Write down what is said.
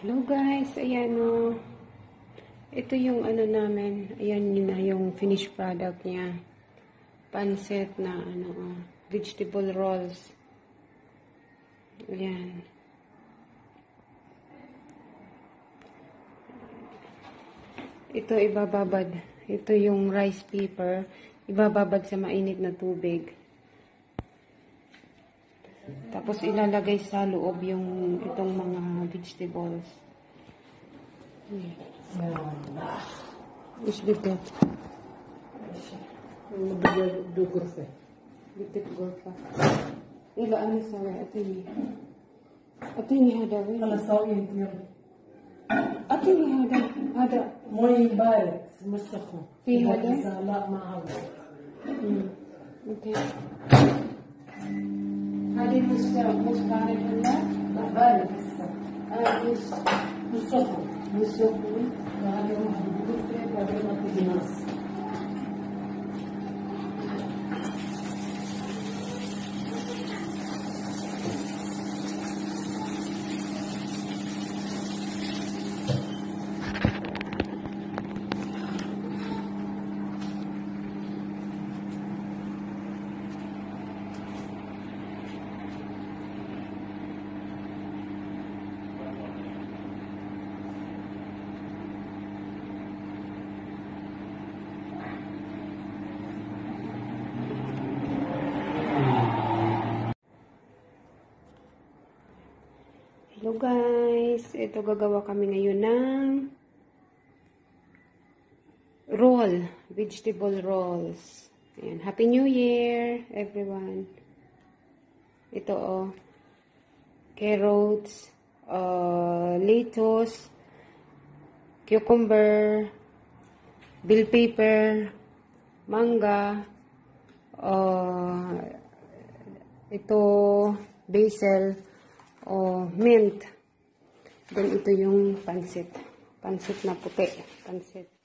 Hello guys, ayan o. Ito yung ano namin, ayan yun na yung finished product niya. Pancit na ano, oh, vegetable rolls. Ayan. Ito ibababad. Ito yung rice paper. Ibababad sa mainit na tubig. Tapos ilalagay sa loob yung itong mga مجيتش تيبوظ واش درت دو غرفة بدك غرفة إلا أنا ساوي أعطيني أعطيني هذا أنا ساوي يلا أعطيني هذا هذا مي بارد مش سخون في هذا؟ لا ما عاوز أوكي هذه مش مش بارد ولا؟ بارد لسه Musuku, Musuku, Rahademu Habibu, Rahademu Habibu, Hello guys, ito gagawa kami ngayon ng roll, vegetable rolls. Ayan. Happy New Year, everyone. Ito oh, carrots, uh, lettuce, cucumber, bell pepper, manga, uh, ito basil, o mint. Then ito yung pansit. Pansit na puti. Pansit.